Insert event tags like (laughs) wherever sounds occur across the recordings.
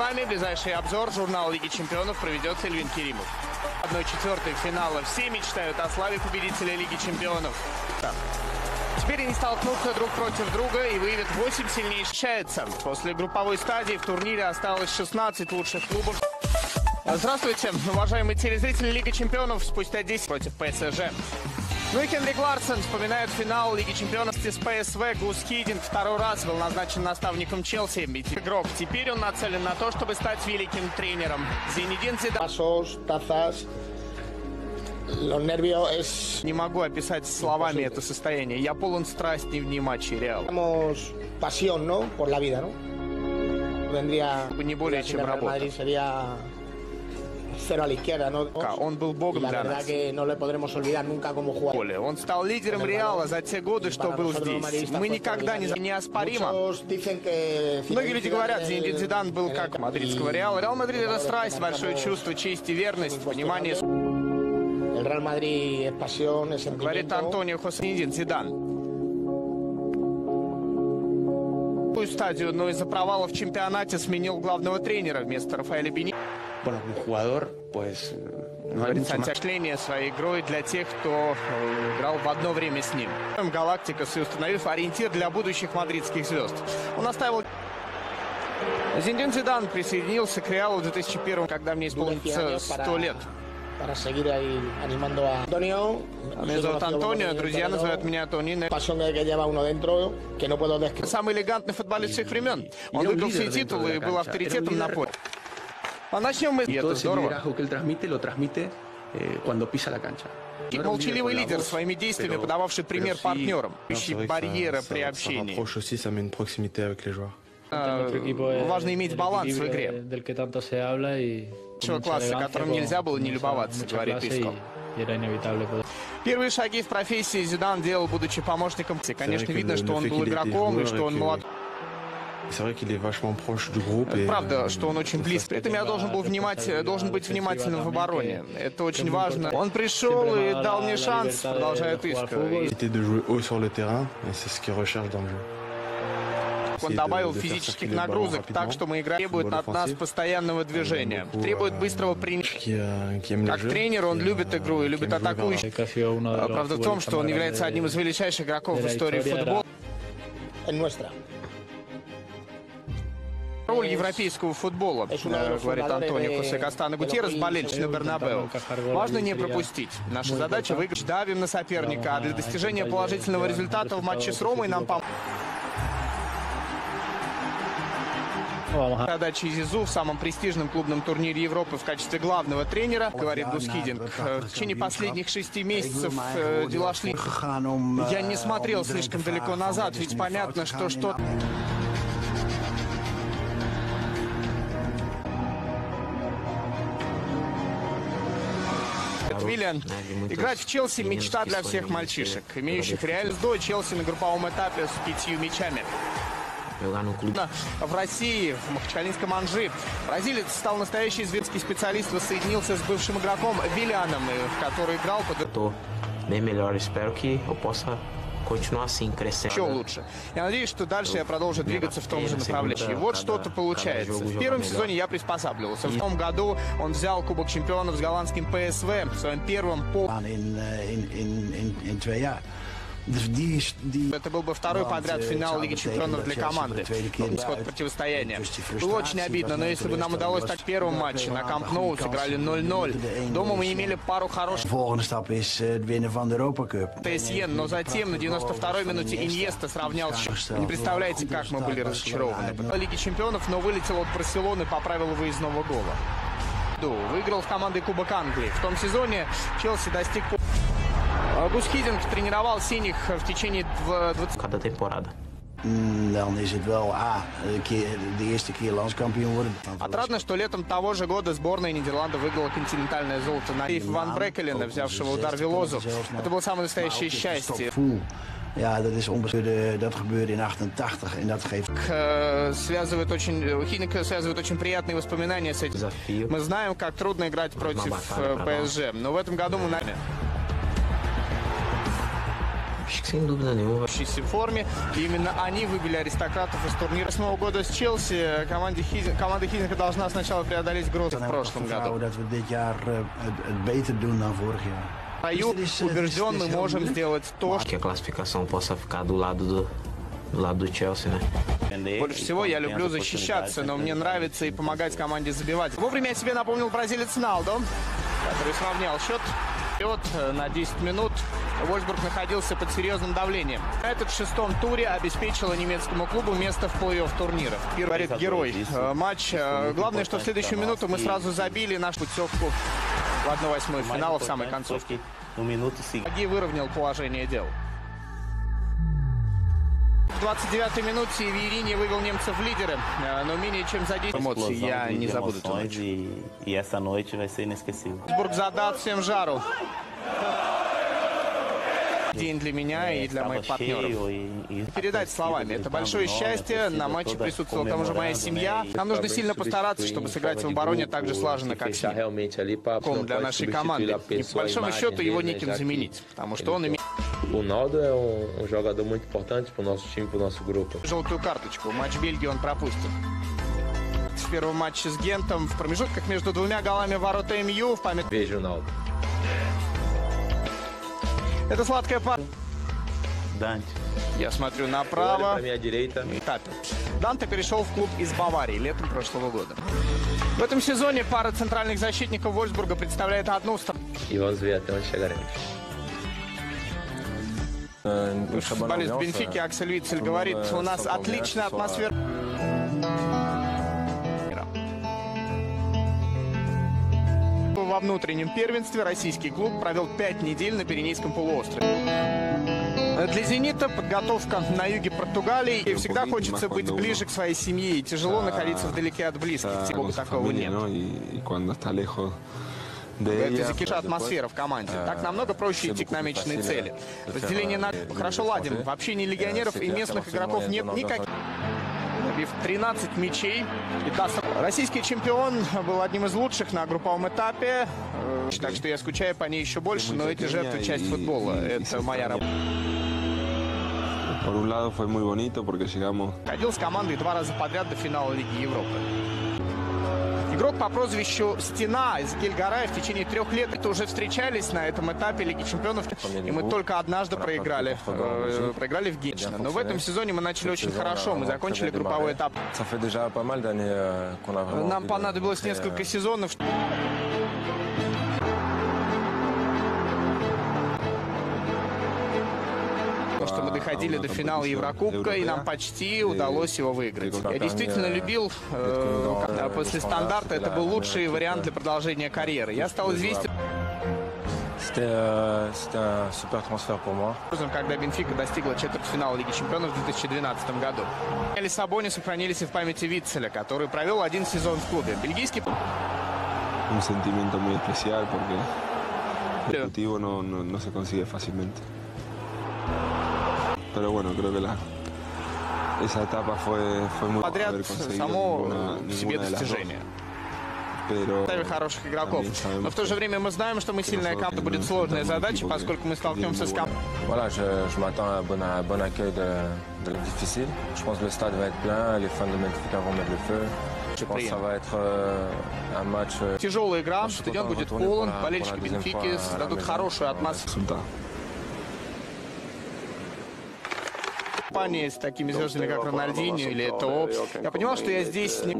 Вами ближайший обзор журнала Лиги Чемпионов проведет Эльвин Керимов. 1-4 финала. Все мечтают о славе победителя Лиги Чемпионов. Теперь они столкнутся друг против друга и выявят 8 сильнейших. После групповой стадии в турнире осталось 16 лучших клубов. Здравствуйте, уважаемые телезрители Лиги Чемпионов спустя 10 против ПСЖ. Ну и Хенрик Ларсен вспоминает финал Лиги Чемпионов с ПСВ. Гус Хидинг второй раз был назначен наставником Челси. Игрок. Теперь он нацелен на то, чтобы стать великим тренером. Зенедин Зидан. Не могу описать словами это состояние. Я полон страсти в матче Реал. Pasión, ¿no? Por la vida, ¿no? Vendría... Не более чем работа. Cero a la izquierda, ¿no? Он был богом для нас. Он стал лидером Реала за те годы, что был здесь. Мы никогда не неоспоримо. Многие люди говорят, Зинедин Зидан был как мадридского Реала. Реал Мадрид это страсть, большое чувство, честь и верность, понимание. Говорит. Антонио Хосенидин Зидан. Стадию, но из-за провала в чемпионате сменил главного тренера вместо Рафаэля Бени. Bueno, como jugador, pues no hay mucho más. своей игрой для тех, кто э, играл в одно время с ним. Галактикас и установив ориентир для будущих мадридских звезд. Он оставил... Зиндин Зидан присоединился к Реалу в 2001 когда мне исполнится 100 лет. Para seguir ahí animando a Antonio. Меня зовут Антонио, друзья называют меня Тони. Pasión que lleva uno dentro que no puedo describir. Самый элегантный футболист всех времен. Он un выиграл все титулы и был авторитетом un на поле. А начнем мы. И это здорово. eh. И молчаливый лидер, своими действиями подававший пример партнерам, que барьеры при общении. Э, Важно иметь баланс в игре. Чего класса, которым нельзя было не любоваться, говорит clase Иско. y- y era inevitable poder Первые шаги в профессии Зидан делал, будучи помощником. Конечно, видно, что он был игроком и что он молод. Правда, что он очень близко. При этом я должен был внимать, должен быть внимательным в обороне. Это очень важно. Он пришел и дал мне шанс, продолжает Иско. И C'était de jouer haut sur le terrain, et c'est ce qu'il recherche dans le jeu. Он добавил физических нагрузок, так что мы играем требует от нас постоянного движения, требует euh, быстрого принятия. Euh, Как тренер он любит euh, игру и любит атакующих. Правда в том, что он является одним из величайших игроков в истории футбола. Роль европейского футбола, э, говорит fundadores Антонио de- Хосе Кастана que болельщик на Бернабеу. Важно не пропустить. Наша задача выиграть, давим на соперника, а для достижения положительного результата в матче с Ромой нам поможет. Задача Зизу в самом престижном клубном турнире Европы в качестве главного тренера, говорит Гусхидинг. Э, В течение последних шести месяцев э, дела шли. Я не смотрел слишком далеко назад, ведь понятно, что что Виллиан. Играть в Челси – мечта для всех мальчишек, имеющих реальность до Челси на групповом этапе с пятью мячами. В России, в Махачкалинском Анжи. Бразилец стал настоящий известный специалист, воссоединился с бывшим игроком Виллианом, э, который играл под continuar assim, crescendo. еще лучше. Я надеюсь, что дальше я продолжу двигаться в том же направлении. Вот что-то получается. В первом сезоне я приспосабливался. В том году он взял Кубок чемпионов с голландским ПСВ в своем первом пол. Это был бы второй подряд э, финал Лиги Чемпионов для команды. Исход противостояния. Было очень обидно, но если бы нам удалось так в первом матче на Камп Ноу сыграли kansen. 0-0. De 1-0 Дома мы имели пару хороших Cup. ТСЕН, но затем на 92-й минуте Иньеста сравнял счет. Не представляете, как мы были разочарованы. В Лиге Чемпионов, но вылетел от Барселоны по правилу выездного гола. Ду Выиграл с командой Кубок Англии. В том сезоне Челси достиг... Гус Хидинг тренировал синих в течение дв- 20 Cada temporada. Dan is het wel A, de, keer, de eerste keer landskampioen worden. Отрадно, что летом того же года сборная Нидерландов выиграла континентальное золото на Ив Ван Брекелена, взявшего удар Вилозу. Это было самое настоящее счастье. Ja, dat is onbestuurde. Dat gebeurde in 88 en dat geeft. Связывает очень, э, Хидинг связывает очень приятные воспоминания с этим. Мы знаем, как трудно играть против э, ПСЖ, но в этом году мы в форме. И именно они выбили аристократов из турнира восьмого года с Челси. Команде Хизи- Команда Хизинга должна сначала преодолеть Гроз в прошлом году. eh. Раю убежден, мы можем сделать то, что classificação possa ficar do lado do, do lado do Chelsea, né? больше всего я люблю защищаться, но мне нравится и помогать команде забивать. Вовремя себе напомнил бразилец Налдо, который сравнял счет. Вперед э, на 10 минут Вольсбург находился под серьезным давлением. Этот в шестом туре обеспечило немецкому клубу место в плей-офф турнира. Первый говорит герой э, матч. Э, Главное, что в следующую минуту мы сразу забили нашу путевку в 1-8 финала в самой концовке. No minuto seguinte. Аги выровнял положение дел. В 29-й минуте Виерини вывел немцев в лидеры, э, но менее чем за 10 эмоций я не забуду эту ночь. e essa noite vai ser inesquecível. Всем жару. День для меня и для моих партнеров. Передать словами. Это большое счастье. На матче присутствовала к тому же моя семья. Нам нужно сильно постараться, чтобы сыграть в обороне так же слаженно, как с ним. для нашей команды. И по большому счету его неким заменить, потому что он имеет O Naldo é um, um jogador muito importante para o nosso time, para o nosso grupo. желтую карточку. Матч Бельгии он пропустит. В первом матче с Гентом в промежутках между двумя голами ворота МЮ в память. O Naldo. Это сладкая пара. Dante. Я смотрю направо. para minha direita. Этапе. Данте перешел в клуб из Баварии летом прошлого года. В этом сезоне пара центральных защитников Вольсбурга представляет одну страну. Vamos ver até onde chegaremos. Футболист Бенфики Аксель Вицель говорит, у нас отличная атмосфера. Во внутреннем первенстве российский клуб провел пять недель на Пиренейском полуострове. Для «Зенита» подготовка на юге Португалии. И всегда хочется быть ближе к своей семье. И тяжело находиться вдалеке от близких. Типа такого нет. De Это закиша атмосфера в команде. Так намного проще идти к намеченной цели. Разделение на... Хорошо ладим. В общении легионеров и местных игроков нет никаких... Забив 13 мячей. Российский чемпион был одним из лучших на групповом этапе. Э, Так что я скучаю по ней еще больше, но эти жертвы часть футбола. Это моя работа. Por un lado fue muy bonito porque llegamos Ходил с командой два раза подряд до финала Лиги Европы. Игрок по прозвищу «Стена» из Гельгарая в течение трех лет это уже встречались на этом этапе Лиги Чемпионов. И мы только однажды проиграли. э, проиграли в Генчино. Но в этом сезоне мы начали очень хорошо. Мы закончили групповой этап. Vraiment Нам понадобилось несколько сезонов. Доходили до финала Еврокубка, и нам почти удалось его выиграть. Я действительно любил, э, после стандарта, это был лучший вариант для продолжения карьеры. Я стал известен, un super transfert pour moi. когда Бенфика достигла четвертьфинала Лиги Чемпионов в 2012 году. Лиссабоне сохранились и в памяти Витцеля, который провел один сезон в клубе. Бельгийский Un sentimiento muy especial porque el objetivo no, no, no se consigue fácilmente. Pero bueno, creo que la, esa etapa fue, fue muy подряд само в себе достижение. Ставим хороших игроков. Но в то же время мы знаем, что мы сильная команда, будет сложная задача, поскольку мы столкнемся с командой. Voilà, je, je m'attends à un bon, à un bon accueil de, de difficile. Je pense que le stade va être plein, les fans de Benfica vont mettre le feu. Je pense que ça va être euh, un match euh, Тяжелая игра, стадион будет полон, болельщики Бенфики создадут хорошую атмосферу. Компании с такими звездами, как Рональдинho или Этоо. Я понимал, что я здесь, не-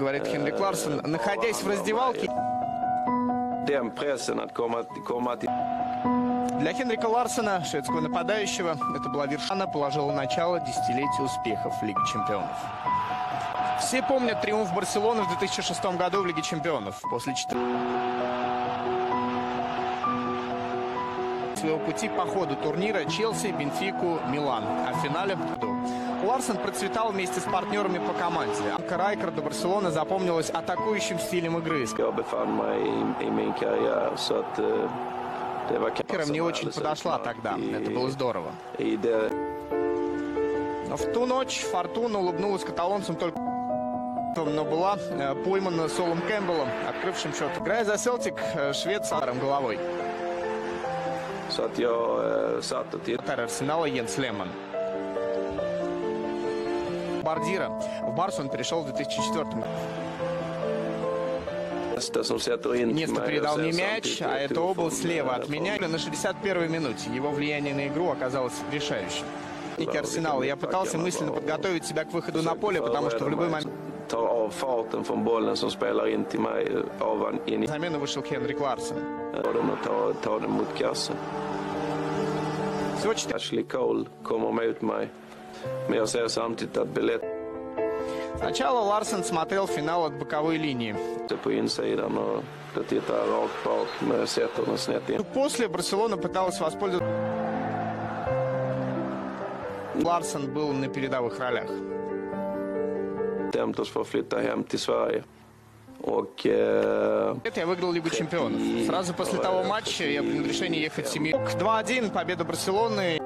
говорит Хенри Кларсон, находясь в раздевалке, Для Хенрика Ларсена, шведского нападающего, это была вершина, положила начало десятилетию успехов в Лиге Чемпионов. Все помнят триумф Барселоны в 2006 году в Лиге Чемпионов. После четырех своего пути по ходу турнира Челси, Бенфику, Милан. А в финале Ларсен процветал вместе с партнерами по команде. Анка Райкер до Барселоны запомнилась атакующим стилем игры. Райкера мне очень подошла тогда. Это было здорово. Но в ту ночь Фортуна улыбнулась каталонцам только (laughs) но была э, поймана Солом Кэмпбеллом, открывшим счет. Играя за Селтик, э, швед с головой. Så att jag eh, satt och tittade. Вратарь Арсенала Йенс Лемон. Бардира. В Барсу он перешел в 2004 Nästa som sätter in till Нестор mig. передал мне мяч, а это был слева от меня. На 61-й минуте его влияние на игру оказалось решающим. Арсенала. Я пытался мысленно подготовить себя к выходу на поле, потому что в любой момент Tar av farten från bollen som spelar in till mig av in i замену вышел Хенрик Ларсон. den och tar, tar den mot kassen. Ashley Cole kommer mot mig. Men jag ser samtidigt att Bilett Сначала Ларсон смотрел финал от боковой линии. После Барселона пыталась воспользоваться. Ларсон был на передовых ролях. Bestämt oss för att flytta hem till Sverige. Och eh, Это я выиграл Лигу чемпионов. Сразу после того матча я принял решение ехать в семью. 2-1, победа Барселоны.